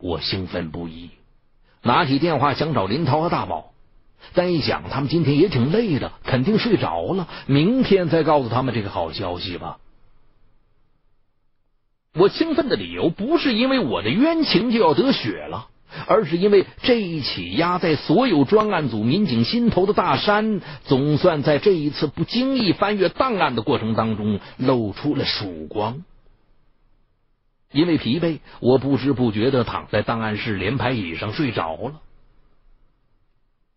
我兴奋不已，拿起电话想找林涛和大宝，但一想他们今天也挺累的，肯定睡着了，明天再告诉他们这个好消息吧。我兴奋的理由不是因为我的冤情就要得雪了。而是因为这一起压在所有专案组民警心头的大山，总算在这一次不经意翻阅档案的过程当中露出了曙光。因为疲惫，我不知不觉的躺在档案室连排椅上睡着了。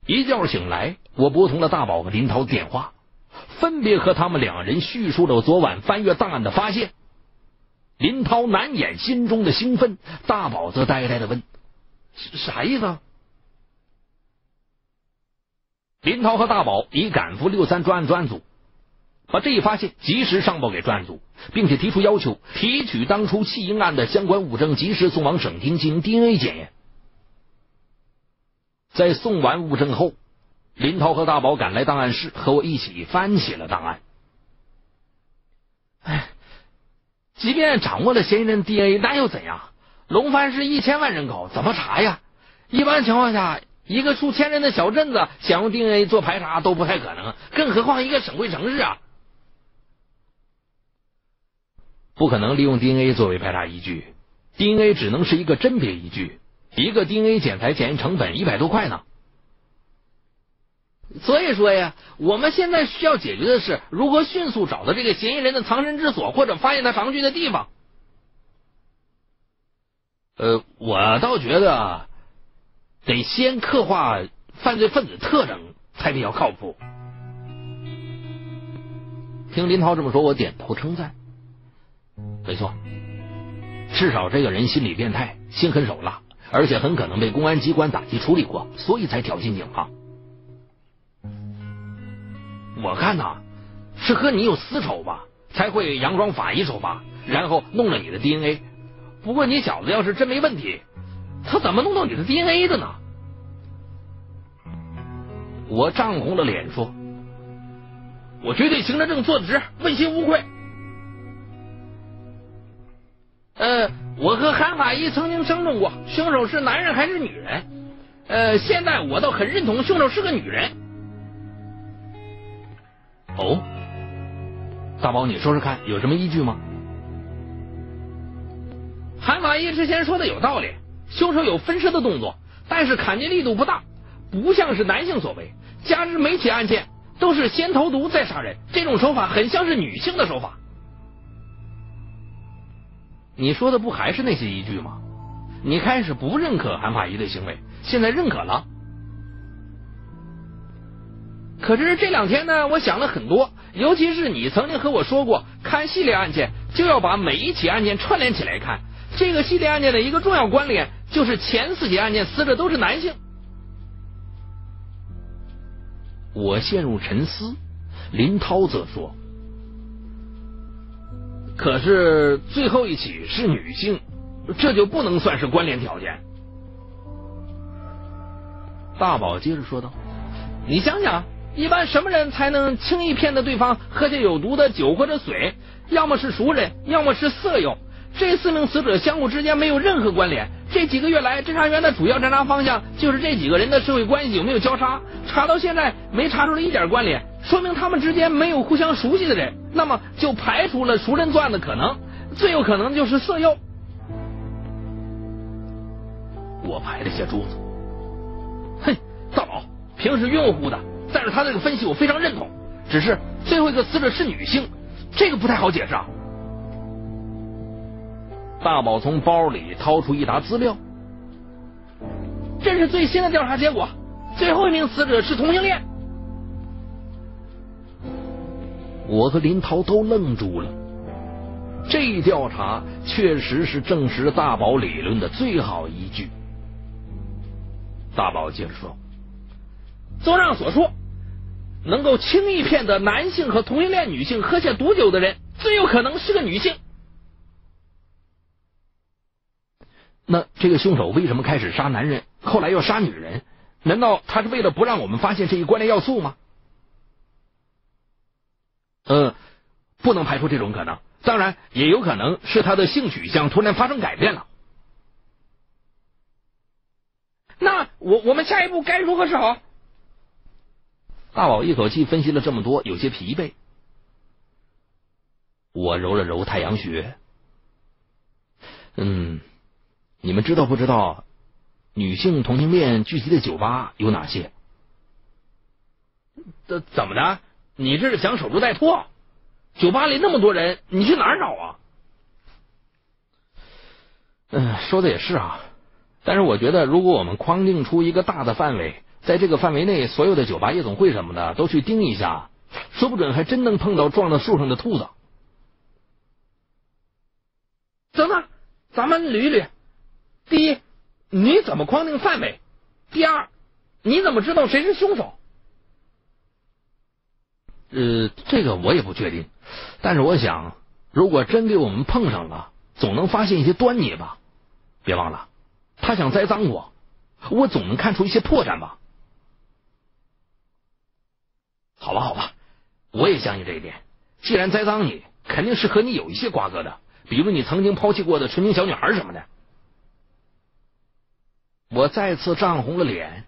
一觉醒来，我拨通了大宝和林涛电话，分别和他们两人叙述了昨晚翻阅档案的发现。林涛难掩心中的兴奋，大宝则呆呆的问。啥意思？啊林涛和大宝已赶赴六三专案专案组，把这一发现及时上报给专案组，并且提出要求提取当初弃婴案的相关物证，及时送往省厅进行 DNA 检验。在送完物证后，林涛和大宝赶来档案室，和我一起翻起了档案。哎，即便掌握了嫌疑人 DNA，那又怎样？龙帆市一千万人口，怎么查呀？一般情况下，一个数千人的小镇子想用 DNA 做排查都不太可能，更何况一个省会城市啊！不可能利用 DNA 作为排查依据，DNA 只能是一个甄别依据，一个 DNA 检材检验成本一百多块呢。所以说呀，我们现在需要解决的是如何迅速找到这个嫌疑人的藏身之所，或者发现他常去的地方。呃，我倒觉得得先刻画犯罪分子特征才比较靠谱。听林涛这么说，我点头称赞。没错，至少这个人心理变态，心狠手辣，而且很可能被公安机关打击处理过，所以才挑衅警方。我看呐，是和你有私仇吧，才会佯装法医手法，然后弄了你的 DNA。不过你小子要是真没问题，他怎么弄到你的 DNA 的呢？我涨红了脸说：“我绝对行得正，坐得直，问心无愧。”呃，我和韩法医曾经争论过，凶手是男人还是女人？呃，现在我倒很认同凶手是个女人。哦，大宝，你说说看，有什么依据吗？韩法医之前说的有道理，凶手有分尸的动作，但是砍击力度不大，不像是男性所为。加之每起案件都是先投毒再杀人，这种手法很像是女性的手法。你说的不还是那些依据吗？你开始不认可韩法医的行为，现在认可了。可是这两天呢，我想了很多，尤其是你曾经和我说过，看系列案件就要把每一起案件串联起来看。这个系列案件的一个重要关联就是前四起案件死者都是男性。我陷入沉思，林涛则说：“可是最后一起是女性，这就不能算是关联条件。”大宝接着说道：“你想想，一般什么人才能轻易骗得对方喝下有毒的酒或者水？要么是熟人，要么是色诱。”这四名死者相互之间没有任何关联。这几个月来，侦查员的主要侦查方向就是这几个人的社会关系有没有交叉。查到现在没查出来一点关联，说明他们之间没有互相熟悉的人，那么就排除了熟人作案的可能。最有可能就是色诱。我排了些桌子，哼，大宝平时晕乎乎的，但是他这个分析我非常认同。只是最后一个死者是女性，这个不太好解释啊。大宝从包里掏出一沓资料，这是最新的调查结果。最后一名死者是同性恋。我和林涛都愣住了。这一调查确实是证实大宝理论的最好依据。大宝接着说：“综上所述，能够轻易骗得男性和同性恋女性喝下毒酒的人，最有可能是个女性。”那这个凶手为什么开始杀男人，后来又杀女人？难道他是为了不让我们发现这一关联要素吗？嗯，不能排除这种可能。当然，也有可能是他的性取向突然发生改变了。那我我们下一步该如何是好？大宝一口气分析了这么多，有些疲惫。我揉了揉太阳穴。嗯，你们知道不知道女性同性恋聚集的酒吧有哪些？怎怎么的？你这是想守株待兔？酒吧里那么多人，你去哪儿找啊？嗯，说的也是啊。但是我觉得，如果我们框定出一个大的范围，在这个范围内，所有的酒吧、夜总会什么的都去盯一下，说不准还真能碰到撞到树上的兔子。等等，咱们捋一捋。第一，你怎么框定范围？第二，你怎么知道谁是凶手？呃，这个我也不确定。但是我想，如果真给我们碰上了，总能发现一些端倪吧。别忘了，他想栽赃我，我总能看出一些破绽吧。好吧，好吧，我也相信这一点。既然栽赃你，肯定是和你有一些瓜葛的。比如你曾经抛弃过的纯情小女孩什么的，我再次涨红了脸。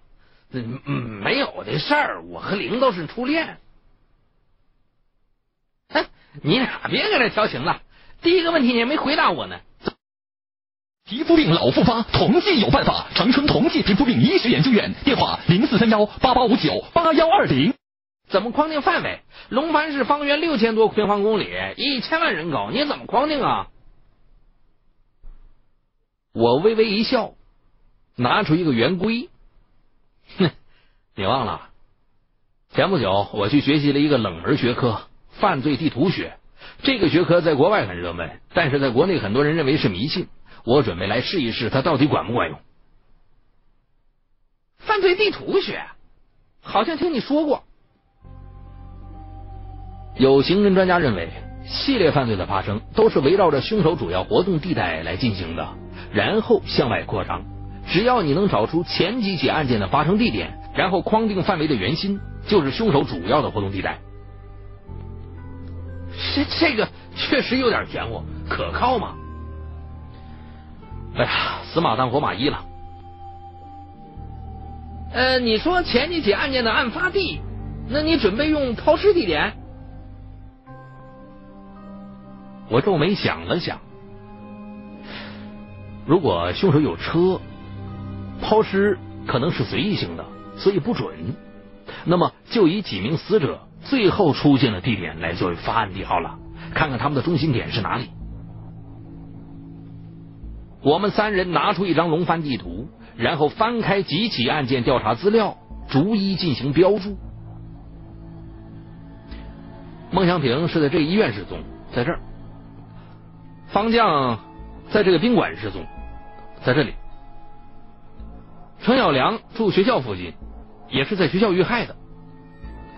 嗯嗯，没有的事儿，我和玲都是初恋。哼，你俩别搁这调情了。第一个问题你还没回答我呢。皮肤病老复发，同济有办法。长春同济皮肤病医学研究院电话：零四三幺八八五九八幺二零。怎么框定范围？龙盘市方圆六千多平方公里，一千万人口，你怎么框定啊？我微微一笑，拿出一个圆规。哼，你忘了？前不久我去学习了一个冷门学科——犯罪地图学。这个学科在国外很热门，但是在国内很多人认为是迷信。我准备来试一试，它到底管不管用？犯罪地图学，好像听你说过。有刑侦专家认为，系列犯罪的发生都是围绕着凶手主要活动地带来进行的，然后向外扩张。只要你能找出前几起案件的发生地点，然后框定范围的圆心，就是凶手主要的活动地带。这这个确实有点玄乎，可靠吗？哎呀，死马当活马医了。呃，你说前几起案件的案发地，那你准备用抛尸地点？我皱眉想了想，如果凶手有车，抛尸可能是随意性的，所以不准。那么就以几名死者最后出现的地点来作为发案地好了，看看他们的中心点是哪里。我们三人拿出一张龙帆地图，然后翻开几起案件调查资料，逐一进行标注。孟祥平是在这个医院失踪，在这儿。方将在这个宾馆失踪，在这里。程小良住学校附近，也是在学校遇害的，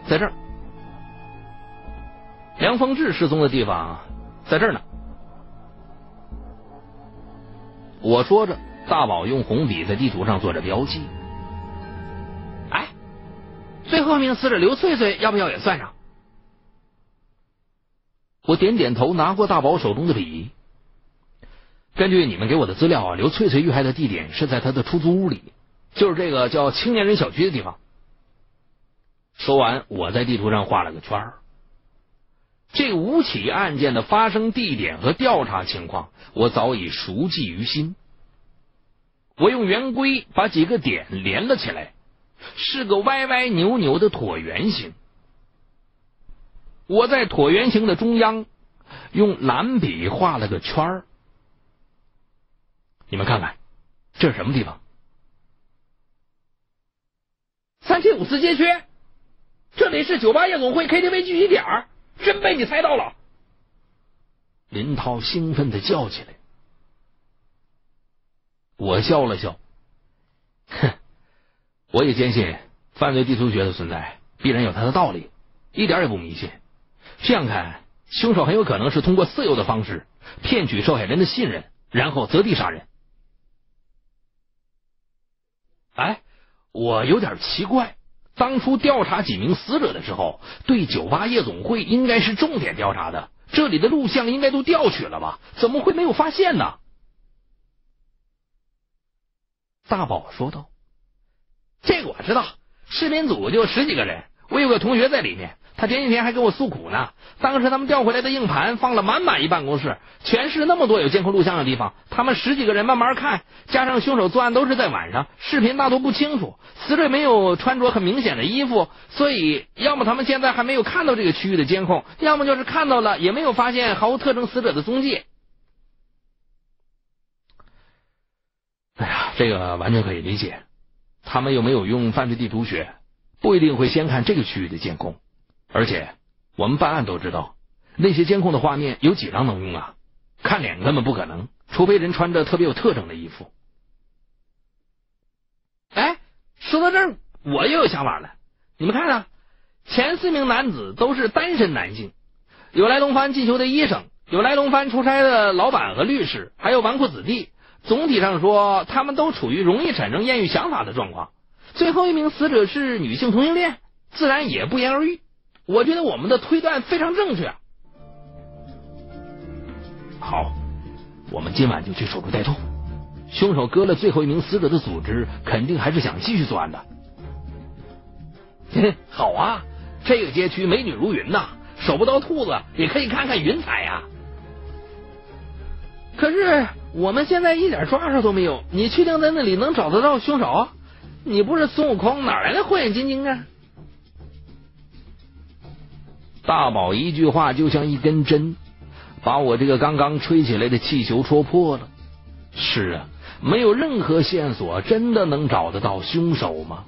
在这儿。梁丰志失踪的地方在这儿呢。我说着，大宝用红笔在地图上做着标记。哎，最后一名死者刘翠翠要不要也算上？我点点头，拿过大宝手中的笔。根据你们给我的资料啊，刘翠翠遇害的地点是在她的出租屋里，就是这个叫青年人小区的地方。说完，我在地图上画了个圈儿。这五起案件的发生地点和调查情况，我早已熟记于心。我用圆规把几个点连了起来，是个歪歪扭扭的椭圆形。我在椭圆形的中央用蓝笔画了个圈儿。你们看看，这是什么地方？三七五四街区，这里是酒吧、夜总会、KTV 聚集点儿真被你猜到了！林涛兴奋的叫起来。我笑了笑，哼，我也坚信犯罪地图学的存在必然有它的道理，一点也不迷信。这样看，凶手很有可能是通过色诱的方式骗取受害人的信任，然后择地杀人。哎，我有点奇怪，当初调查几名死者的时候，对酒吧、夜总会应该是重点调查的，这里的录像应该都调取了吧？怎么会没有发现呢？大宝说道：“这个我知道，视频组就十几个人，我有个同学在里面。他前几天还跟我诉苦呢。当时他们调回来的硬盘放了满满一办公室，全市那么多有监控录像的地方。他们十几个人慢慢看，加上凶手作案都是在晚上，视频大多不清楚，死者没有穿着很明显的衣服，所以要么他们现在还没有看到这个区域的监控，要么就是看到了也没有发现毫无特征死者的踪迹。哎呀，这个完全可以理解。他们又没有用犯罪地图学，不一定会先看这个区域的监控。而且，我们办案都知道，那些监控的画面有几张能用啊？看脸根本不可能，除非人穿着特别有特征的衣服。哎，说到这儿，我又有想法了。你们看啊，前四名男子都是单身男性，有来龙番进修的医生，有来龙番出差的老板和律师，还有纨绔子弟。总体上说，他们都处于容易产生艳遇想法的状况。最后一名死者是女性同性恋，自然也不言而喻。我觉得我们的推断非常正确。好，我们今晚就去守株待兔。凶手割了最后一名死者的组织，肯定还是想继续作案的。嘿好啊，这个街区美女如云呐，守不到兔子也可以看看云彩呀。可是我们现在一点抓手都没有，你确定在那里能找得到凶手？你不是孙悟空，哪来的火眼金睛啊？大宝一句话就像一根针，把我这个刚刚吹起来的气球戳破了。是啊，没有任何线索，真的能找得到凶手吗？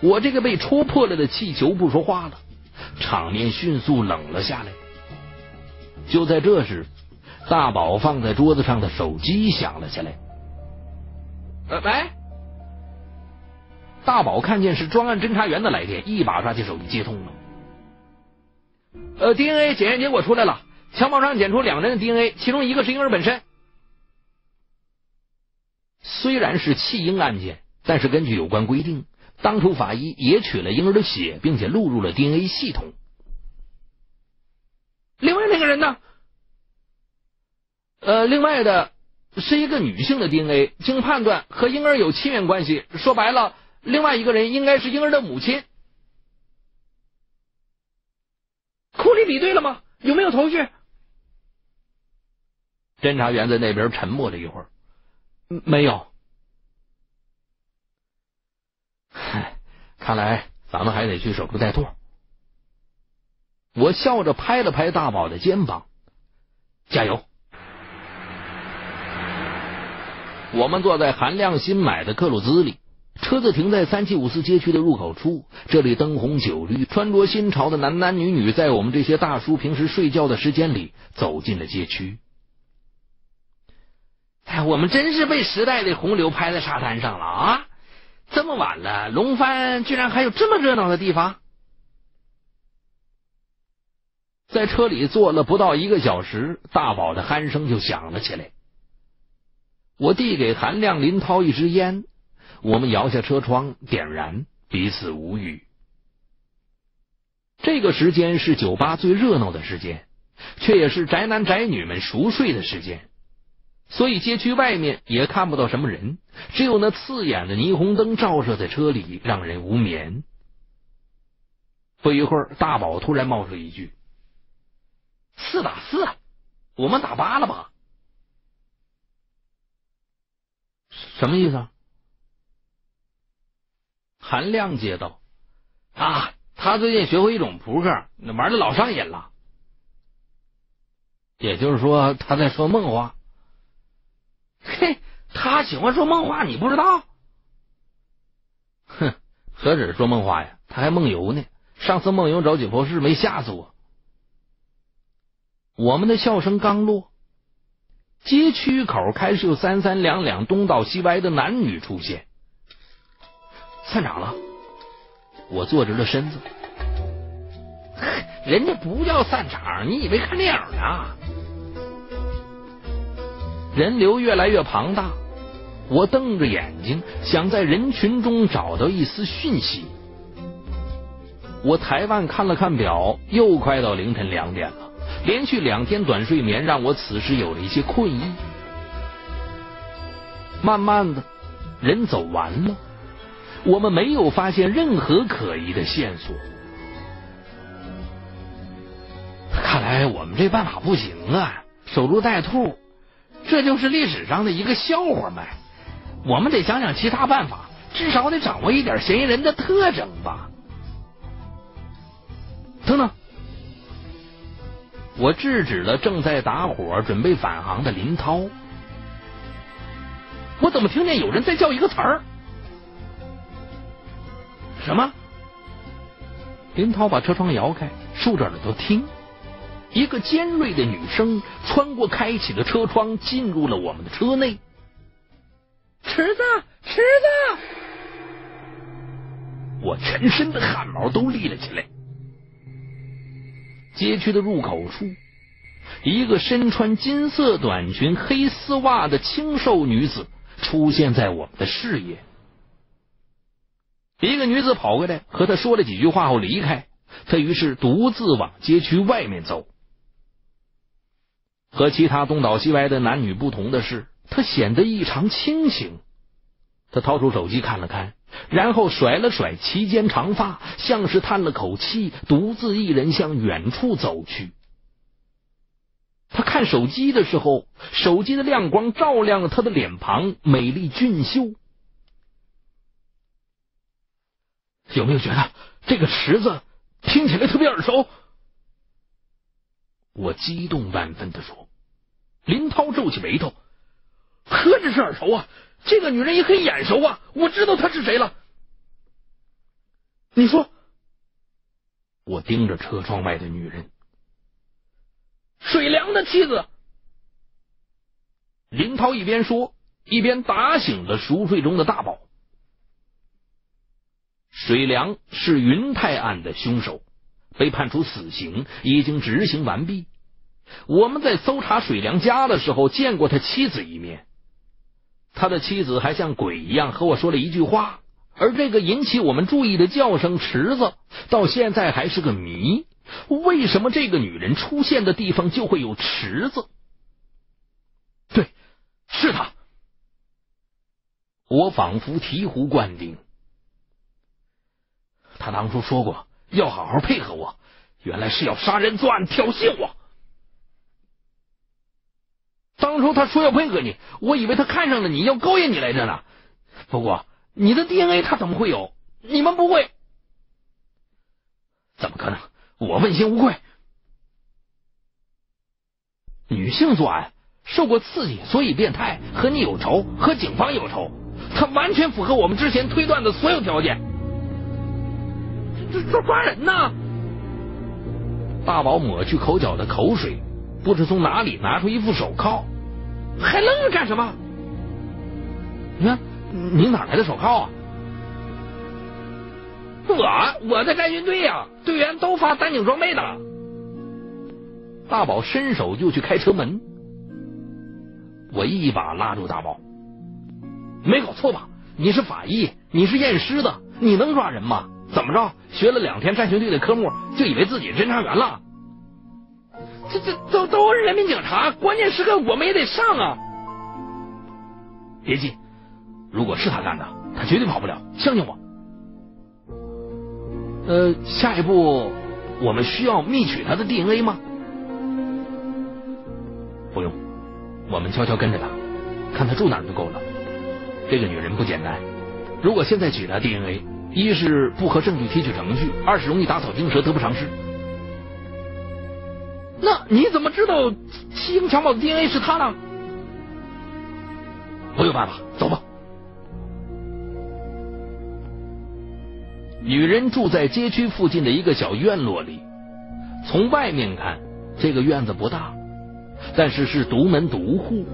我这个被戳破了的气球不说话了，场面迅速冷了下来。就在这时，大宝放在桌子上的手机响了起来。呃，喂。大宝看见是专案侦查员的来电，一把抓起手机接通了。呃，DNA 检验结果出来了，枪包上检出两人的 DNA，其中一个是婴儿本身。虽然是弃婴案件，但是根据有关规定，当初法医也取了婴儿的血，并且录入了 DNA 系统。另外那个人呢？呃，另外的是一个女性的 DNA，经判断和婴儿有亲缘关系。说白了。另外一个人应该是婴儿的母亲。库里比对了吗？有没有头绪？侦查员在那边沉默了一会儿，没有。唉，看来咱们还得去守株待兔。我笑着拍了拍大宝的肩膀，加油！我们坐在韩亮新买的克鲁兹里。车子停在三七五四街区的入口处，这里灯红酒绿，穿着新潮的男男女女在我们这些大叔平时睡觉的时间里走进了街区。哎，我们真是被时代的洪流拍在沙滩上了啊！这么晚了，龙帆居然还有这么热闹的地方。在车里坐了不到一个小时，大宝的鼾声就响了起来。我递给韩亮、林涛一支烟。我们摇下车窗，点燃，彼此无语。这个时间是酒吧最热闹的时间，却也是宅男宅女们熟睡的时间，所以街区外面也看不到什么人，只有那刺眼的霓虹灯照射在车里，让人无眠。不一会儿，大宝突然冒出一句：“四打四，我们打八了吧？”什么意思？啊韩亮接道：“啊，他最近学会一种扑克，那玩的老上瘾了。也就是说，他在说梦话。嘿，他喜欢说梦话，你不知道？哼，何止说梦话呀，他还梦游呢。上次梦游找解剖室，没吓死我。我们的笑声刚落，街区口开始有三三两两、东倒西歪的男女出现。”散场了，我坐直了身子。人家不叫散场，你以为看电影呢？人流越来越庞大，我瞪着眼睛，想在人群中找到一丝讯息。我抬腕看了看表，又快到凌晨两点了。连续两天短睡眠让我此时有了一些困意。慢慢的。人走完了，我们没有发现任何可疑的线索。看来我们这办法不行啊，守株待兔，这就是历史上的一个笑话呗。我们得想想其他办法，至少得掌握一点嫌疑人的特征吧。等等，我制止了正在打火准备返航的林涛。我怎么听见有人在叫一个词儿？什么？林涛把车窗摇开，竖着耳朵听。一个尖锐的女声穿过开启的车窗，进入了我们的车内。池子，池子！我全身的汗毛都立了起来。街区的入口处，一个身穿金色短裙、黑丝袜的清瘦女子出现在我们的视野。一个女子跑过来和他说了几句话后离开，他于是独自往街区外面走。和其他东倒西歪的男女不同的是，他显得异常清醒。他掏出手机看了看，然后甩了甩齐肩长发，像是叹了口气，独自一人向远处走去。他看手机的时候，手机的亮光照亮了他的脸庞，美丽俊秀。有没有觉得这个池子听起来特别耳熟？我激动万分的说：“林涛皱起眉头，何止是耳熟啊，这个女人也很眼熟啊！我知道她是谁了。你说？”我盯着车窗外的女人，水良的妻子。林涛一边说，一边打醒了熟睡中的大宝。水良是云泰案的凶手。被判处死刑，已经执行完毕。我们在搜查水良家的时候，见过他妻子一面。他的妻子还像鬼一样和我说了一句话，而这个引起我们注意的叫声“池子”，到现在还是个谜。为什么这个女人出现的地方就会有池子？对，是他。我仿佛醍醐灌顶。他当初说过。要好好配合我，原来是要杀人作案挑衅我。当初他说要配合你，我以为他看上了你要勾引你来着呢。不过你的 DNA 他怎么会有？你们不会？怎么可能？我问心无愧。女性作案受过刺激，所以变态，和你有仇，和警方有仇，他完全符合我们之前推断的所有条件。这这抓人呢！大宝抹去口角的口水，不知从哪里拿出一副手铐，还愣着干什么？你看，你哪来的手铐啊？我我在干军队呀，队员都发单警装备的。大宝伸手就去开车门，我一把拉住大宝，没搞错吧？你是法医，你是验尸的，你能抓人吗？怎么着？学了两天战训队的科目，就以为自己侦查员了？这这都都是人民警察，关键时刻我们也得上啊！别急，如果是他干的，他绝对跑不了，相信我。呃，下一步我们需要密取他的 DNA 吗？不用，我们悄悄跟着他，看他住哪就够了。这个女人不简单，如果现在取他 DNA。一是不合证据提取程序，二是容易打草惊蛇，得不偿失。那你怎么知道七星襁褓的 DNA 是他呢？我有办法，走吧。女人住在街区附近的一个小院落里，从外面看，这个院子不大，但是是独门独户。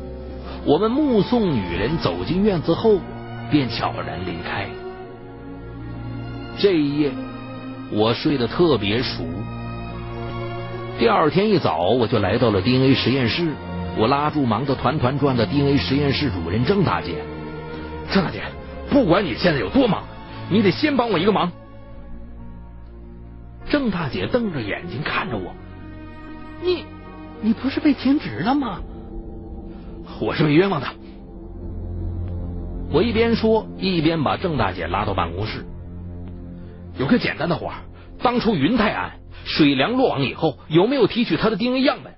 我们目送女人走进院子后，便悄然离开。这一夜我睡得特别熟。第二天一早，我就来到了 DNA 实验室。我拉住忙得团团转的 DNA 实验室主任郑大姐。郑大姐，不管你现在有多忙，你得先帮我一个忙。郑大姐瞪着眼睛看着我。你，你不是被停职了吗？我是被冤枉的。我一边说，一边把郑大姐拉到办公室。有个简单的活儿，当初云泰案水良落网以后，有没有提取他的 DNA 样本？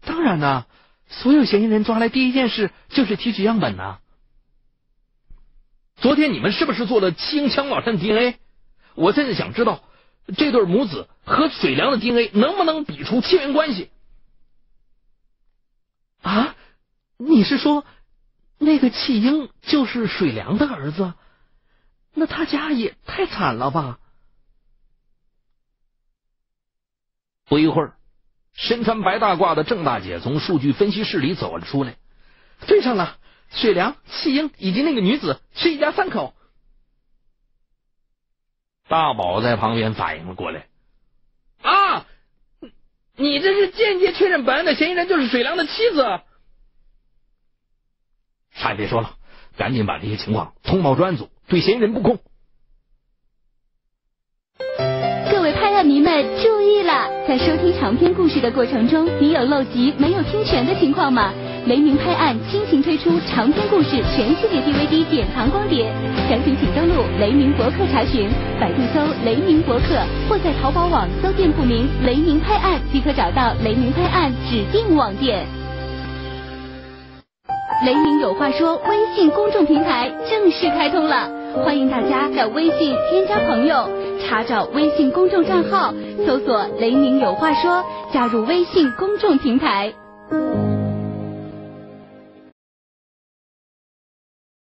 当然呢，所有嫌疑人抓来第一件事就是提取样本呢。昨天你们是不是做了清枪网上 DNA？我现在想知道这对母子和水良的 DNA 能不能比出亲缘关系？啊，你是说那个弃婴就是水良的儿子？那他家也太惨了吧！不一会儿，身穿白大褂的郑大姐从数据分析室里走了出来，对上了，水良、弃婴以及那个女子是一家三口。大宝在旁边反应了过来，啊，你这是间接确认本案的嫌疑人就是水良的妻子。啥也别说了，赶紧把这些情况通报专案组。对嫌疑人布控。各位拍案迷们注意了，在收听长篇故事的过程中，你有漏集没有听全的情况吗？雷鸣拍案倾情推出长篇故事全系列 DVD 典藏光碟，详情请登录雷鸣博客查询，百度搜雷鸣博客，或在淘宝网搜店铺名雷鸣拍案即可找到雷鸣拍案指定网店。雷鸣有话说微信公众平台正式开通了，欢迎大家在微信添加朋友，查找微信公众账号，搜索“雷鸣有话说”，加入微信公众平台。